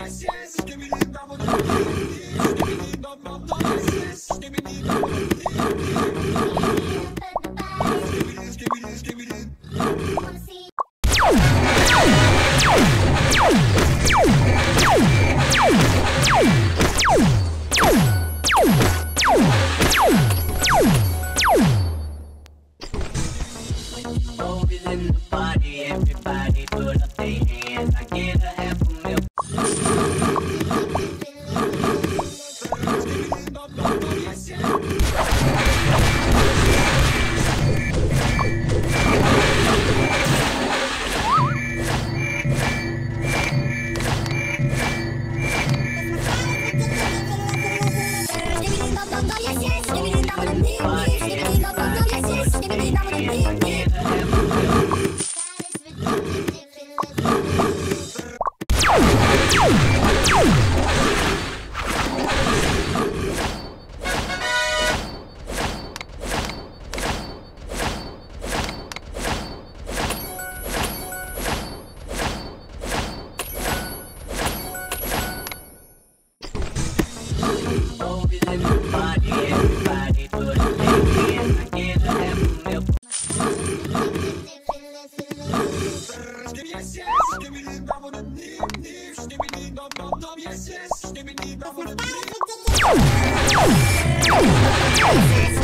yes yes gelecektir.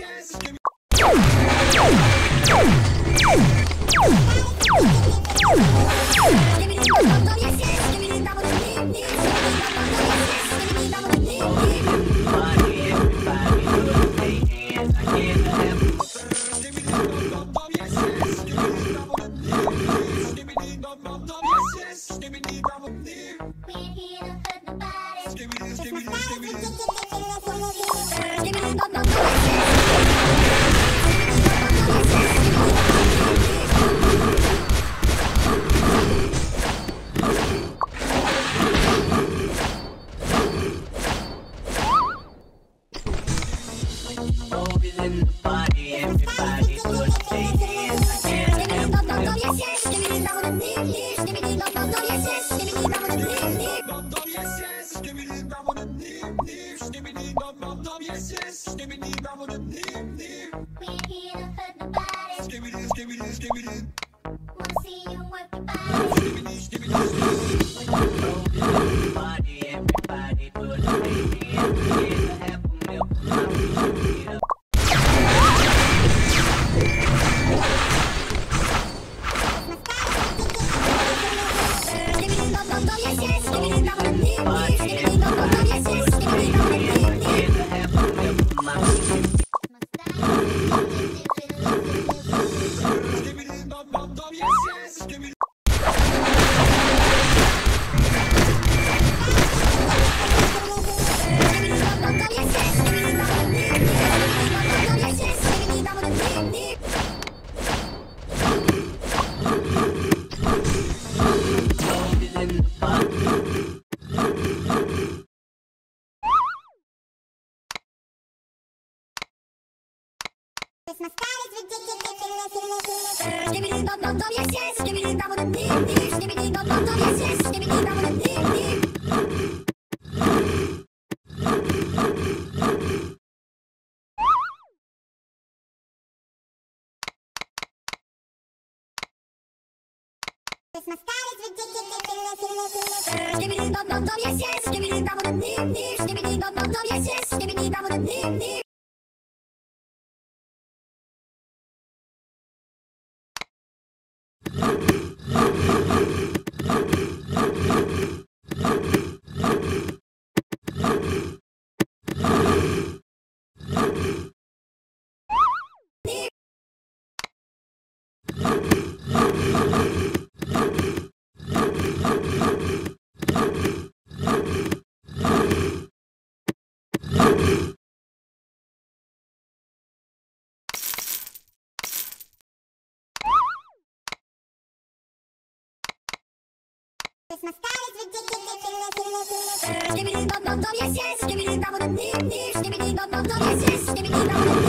Yes. Yes yes. Give me deep, I wanna deep, deep. Christmas time is ridiculous, ridiculous, ridiculous. Skibbity dum dum dum, yes yes. Skibbity dum dum dum, yes yes. Skibbity dum dum dum, yes yes. Skibbity dum dum dum, yes yes. Christmas time is bum bum bum, yes yes. Skibbity bum bum nim nim. Skibbity bum bum bum, yes yes. Skibbity bum bum.